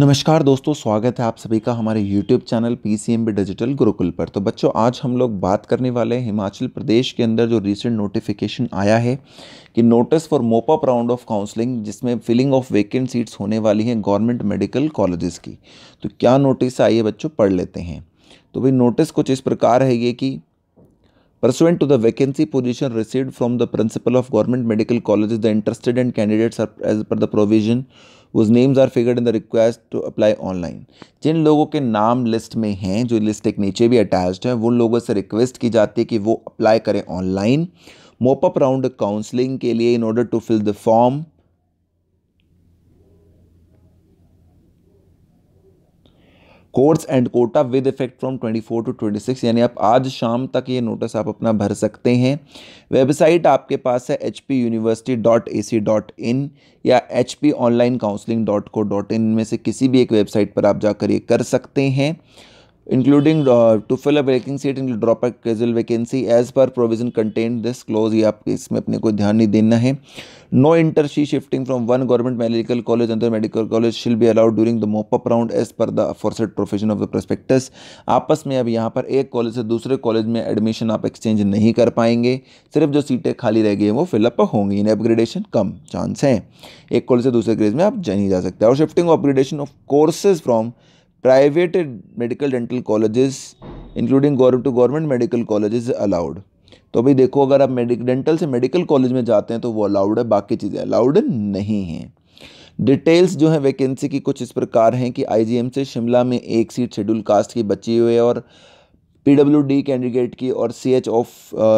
नमस्कार दोस्तों स्वागत है आप सभी का हमारे YouTube channel P C M B digital Gurukul पर। तो बच्चों आज हम लोग बात करने वाले हैं हिमाचल प्रदेश के अंदर जो रिसेंट नोटिफिकेशन आया है कि notice for mop up round of counselling जिसमें फिलिंग ऑफ़ वेकेंट सीट्स होने वाली हैं गवर्नमेंट मेडिकल कॉलेजेस की। तो क्या नोटिस आई है बच्चों? पढ़ लेते हैं। तो भाई नोटिस कुछ इस प्रकार है ये कि Pursuant to the vacancy position received from the principal of government medical colleges, the interested and candidates are as per the provision whose names are figured in the request to apply online जिन लोगों के नाम list में हैं, जो list एक नीचे भी attached है, वो लोगों से रिक्वेस्ट की जाती है कि वो अप्लाई करें ऑनलाइन मोपअप राउंड काउंसलिंग के लिए in order to fill the form course and quota with effect from 24 to 26 यानी आप आज शाम तक ये नोटिस आप अपना भर सकते हैं। वेबसाइट आपके पास है H P university dot A C dot in या H P online counselling dot co dot in में से किसी भी एक वेबसाइट पर आप जाकर ये कर सकते हैं। Including to fill a vacant seat in drop a casual vacancy as per provision content this close ये आपके इसमें अपने को ध्यान नहीं देना है। No inter se shifting from one government medical college अंदर medical college shall be allowed during the mop up round as per the foresaid profession of the prospectus आपस में अब यहाँ पर एक कॉलेज से दूसरे कॉलेज में एडमिशन आप एक्सचेंज नहीं कर पाएँगे। सिर्फ़ जो सीटें खाली रह गई हैं, वो फिलअप होंगी। इन अपग्रेडेशन कम चांस है। एक कॉलेज से दूसरे कॉलेज में आप जा नहीं जा सकते। और shifting upgradation of courses from medical dental colleges including government to government medical college allowed तो अभी देखो, अगर आप मेडिक डेंटल से मेडिकल कॉलेज में जाते हैं तो वो अलाउड है, बाकी चीज़ें अलाउड नहीं हैं। डिटेल्स जो है वैकेंसी की कुछ इस प्रकार हैं कि आईजीएम से शिमला में एक सीट शेड्यूल कास्ट की बची हुई है और पीडब्ल्यूडी कैंडिडेट की और C H of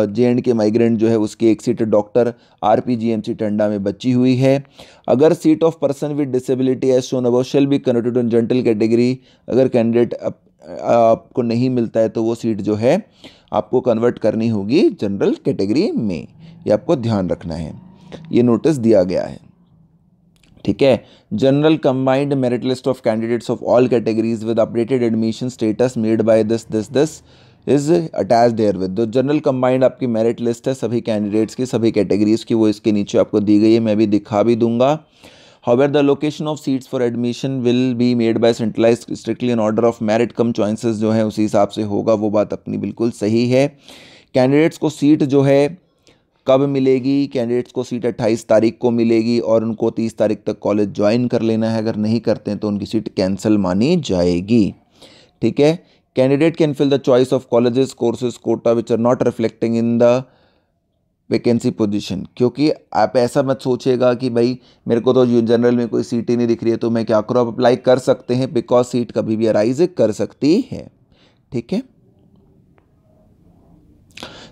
J and K migrant जो है उसकी एक seat doctor R P G M C Tanda में बची हुई है। अगर seat of person with disability as shown above shall be converted in general category अगर कैंडिडेट आपको नहीं मिलता है तो वो सीट जो है आपको कन्वर्ट करनी होगी जनरल कैटेगरी में। ये आपको ध्यान रखना है। ये नोटिस दिया गया है। ठीक है? General combined merit list of candidates of all categories with updated admission status made by this this this is attach there with general combined आपकी मेरिट लिस्ट है सभी कैंडिडेट्स की सभी कैटेगरीज की वो इसके नीचे आपको दी गई है मैं भी दिखा भी दूँगा। However, the location of seats for admission will be made by centralized strictly in order of merit come choices जो है उसी हिसाब से होगा वो बात अपनी बिल्कुल सही है। कैंडिडेट्स को सीट जो है कब मिलेगी कैंडिडेट्स को सीट 28 तारीख को मिलेगी और उनको 30 तारीख तक कॉलेज ज्वाइन कर लेना है। अगर नहीं करते हैं तो उनकी सीट कैंसिल मानी जाएगी। ठीक है? Candidate can fill the choice of colleges courses quota which are not reflecting in the vacancy position क्योंकि आप ऐसा मत सोचेगा कि भाई, मेरे को तो जनरल में कोई सीट ही नहीं दिख रही है तो मैं क्या करूँ? आप अप्लाई कर सकते हैं बिकॉज़ सीट कभी भी अराइज कर सकती है। ठीक है?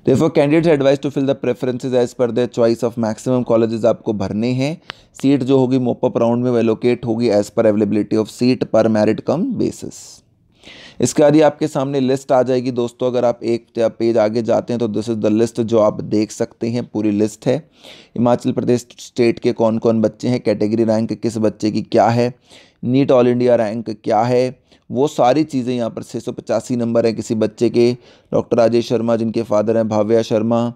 देखो candidates advise to fill the preferences as per the choice of maximum colleges आपको भरने हैं। सीट जो होगी मोपअप राउंड में वेलोकेट होगी as per availability of seat per merit cum basis इसके बाद आपके सामने लिस्ट आ जाएगी। दोस्तों, अगर आप एक पेज आगे जाते हैं तो दिस इज़ द लिस्ट जो आप देख सकते हैं। पूरी लिस्ट है। हिमाचल प्रदेश स्टेट के कौन कौन बच्चे हैं? कैटेगरी रैंक किस बच्चे की क्या है? नीट ऑल इंडिया रैंक क्या है? वो सारी चीज़ें यहाँ पर छः सौ पचासी नंबर हैं किसी बच्चे के। डॉक्टर राजेश शर्मा, जिनके फादर हैं भाव्या शर्मा।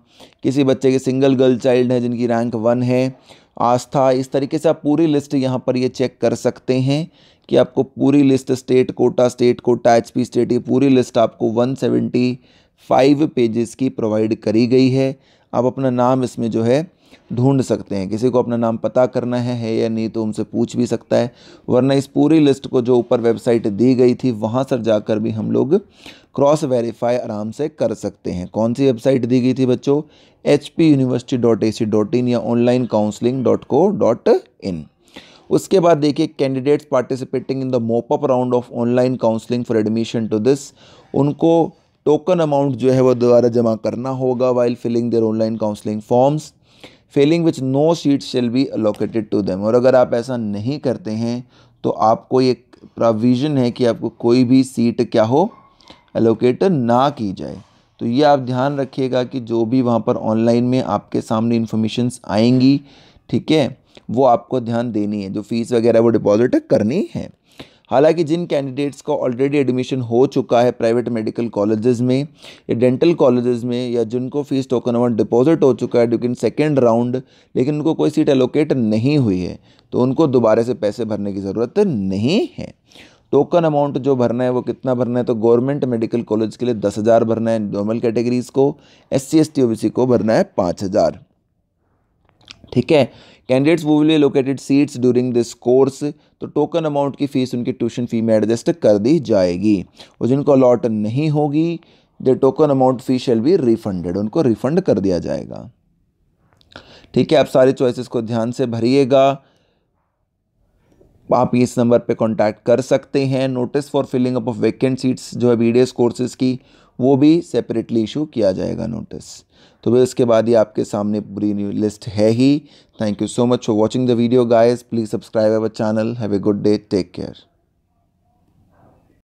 किसी बच्चे के सिंगल गर्ल चाइल्ड हैं जिनकी रैंक वन है। आस्था, इस तरीके से आप पूरी लिस्ट यहाँ पर ये चेक कर सकते हैं कि आपको पूरी list state quota state quota H P state, ये पूरी लिस्ट आपको वन सेवेंटी फाइव पेजेस की प्रोवाइड करी गई है। आप अपना नाम इसमें जो है ढूंढ सकते हैं। किसी को अपना नाम पता करना है, है या नहीं तो उनसे पूछ भी सकता है। वरना इस पूरी लिस्ट को जो ऊपर वेबसाइट दी गई थी वहाँ सर जाकर भी हम लोग क्रॉस वेरीफाई आराम से कर सकते हैं। कौन सी वेबसाइट दी गई थी बच्चों? H P university dot A C dot in या online counselling dot co dot in उसके बाद देखिए candidates participating in the mop up round of online counselling for admission to this उनको टोकन अमाउंट जो है वो दोबारा जमा करना होगा while filling their online counselling forms failing which no seat shall be allocated to them और अगर आप ऐसा नहीं करते हैं तो आपको एक प्रोविज़न है कि आपको कोई भी सीट क्या हो एलोकेट ना की जाए। तो ये आप ध्यान रखिएगा कि जो भी वहाँ पर ऑनलाइन में आपके सामने इन्फॉर्मेशंस आएँगी, ठीक है, वो आपको ध्यान देनी है। जो फ़ीस वगैरह वो डिपॉजिट करनी है। हालाँकि जिन कैंडिडेट्स का ऑलरेडी एडमिशन हो चुका है प्राइवेट मेडिकल कॉलेजेस में, या डेंटल कॉलेजेस में, या जिनको फ़ीस टोकन अमाउंट डिपॉजिट हो चुका है ड्यूकिन सेकेंड राउंड लेकिन उनको कोई सीट एलोकेट नहीं हुई है तो उनको दोबारा से पैसे भरने की ज़रूरत नहीं है। टोकन अमाउंट जो भरना है वो कितना भरना है? तो गवर्नमेंट मेडिकल कॉलेज के लिए दस हज़ार भरना है नॉर्मल कैटेगरीज को S C S T O B C को भरना है पाँच हज़ार। ठीक है? कैंडिडेट्स वो will located seats during this course तो टोकन अमाउंट की फ़ीस उनकी ट्यूशन फ़ी में एडजस्ट कर दी जाएगी। और जिनको अलॉट नहीं होगी the token amount fee shall be refunded उनको रिफंड कर दिया जाएगा। ठीक है? आप सारी चॉइसेस को ध्यान से भरिएगा। आप इस नंबर पे कांटेक्ट कर सकते हैं। Notice for filling up of vacant seats जो है बी कोर्सेज की। वो भी सेपरेटली इशू किया जाएगा नोटिस तो भाई इसके बाद ही आपके सामने पूरी न्यू लिस्ट है ही. Thank you so much for watching the video guys please subscribe our channel have a good day take care